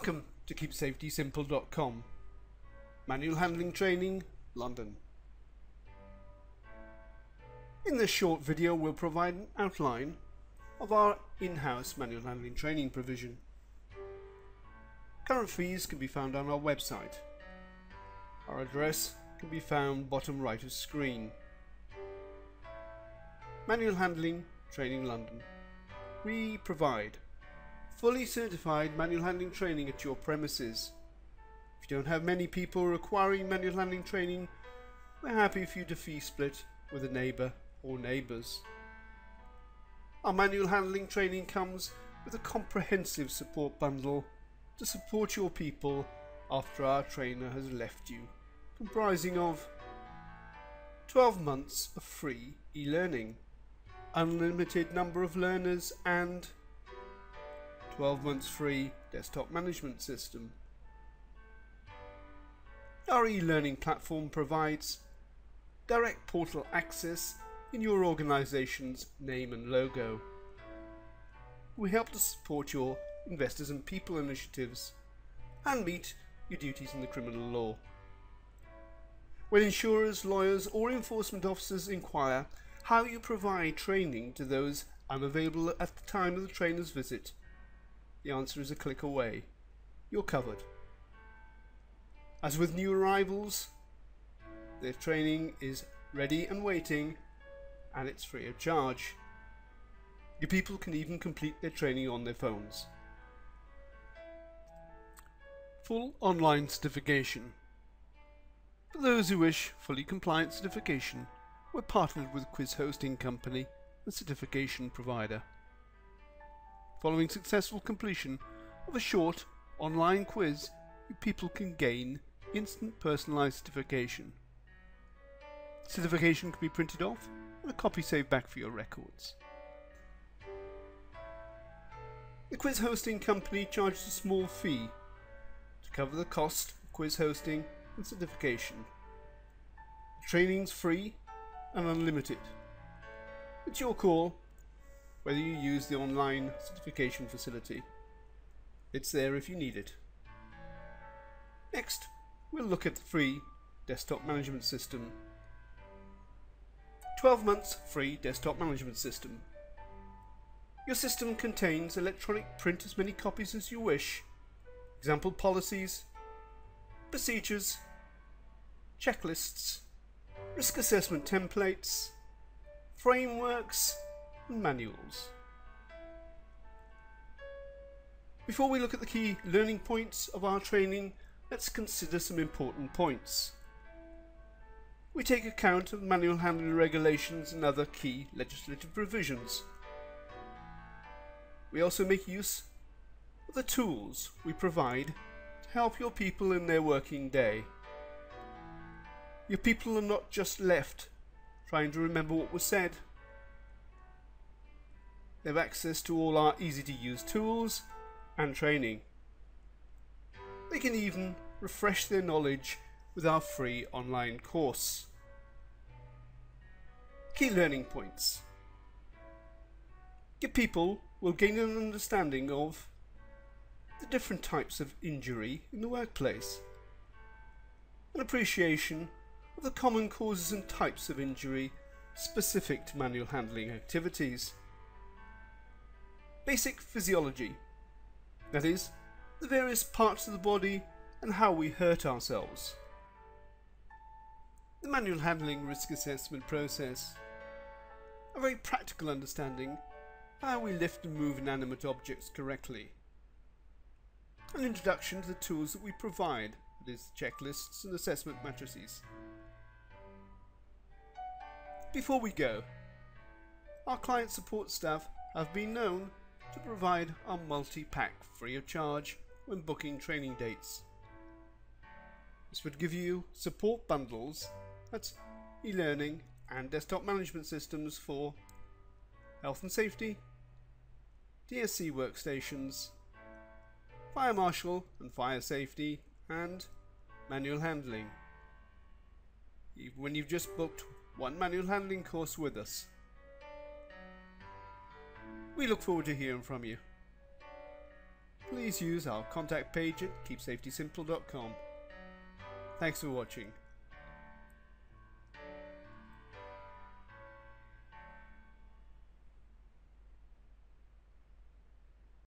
Welcome to KeepSafetySimple.com. Manual Handling Training, London. In this short video we'll provide an outline of our in-house manual handling training provision. Current fees can be found on our website. Our address can be found bottom right of screen. Manual Handling Training London. We provide fully certified manual handling training at your premises. If you don't have many people requiring manual handling training, we're happy for you to fee split with a neighbour or neighbours. Our manual handling training comes with a comprehensive support bundle to support your people after our trainer has left you, comprising of 12 months of free e-learning, unlimited number of learners and 12 months free desktop management system. Our e-learning platform provides direct portal access in your organization's name and logo. We help to support your Investors in People initiatives and meet your duties in the criminal law. When insurers, lawyers or enforcement officers inquire how you provide training to those unavailable at the time of the trainer's visit, the answer is a click away. You're covered. As with new arrivals, their training is ready and waiting, and it's free of charge. Your people can even complete their training on their phones. Full online certification. For those who wish fully compliant certification, we're partnered with Quiz Hosting Company, the certification provider. Following successful completion of a short online quiz, people can gain instant personalized certification. Certification can be printed off and a copy saved back for your records. The quiz hosting company charges a small fee to cover the cost of quiz hosting and certification. The training's free and unlimited. It's your call whether you use the online certification facility. It's there if you need it. Next, we'll look at the free desktop management system. 12 months free desktop management system. Your system contains electronic print as many copies as you wish, example policies, procedures, checklists, risk assessment templates, frameworks, manuals. Before we look at the key learning points of our training, let's consider some important points. We take account of manual handling regulations and other key legislative provisions. We also make use of the tools we provide to help your people in their working day. Your people are not just left trying to remember what was said, they have access to all our easy to use tools and training. They can even refresh their knowledge with our free online course. Key learning points. Your people will gain an understanding of the different types of injury in the workplace, an appreciation of the common causes and types of injury specific to manual handling activities, basic physiology. That is, the various parts of the body and how we hurt ourselves. The manual handling risk assessment process. A very practical understanding how we lift and move inanimate objects correctly. An introduction to the tools that we provide, that is, checklists and assessment matrices. Before we go, our client support staff have been known to provide our multi-pack free of charge when booking training dates. This would give you support bundles, that's e-learning and desktop management systems for health and safety, DSE workstations, fire marshal and fire safety, and manual handling. Even when you've just booked one manual handling course with us. We look forward to hearing from you. Please use our contact page at keepsafetysimple.com. Thanks for watching.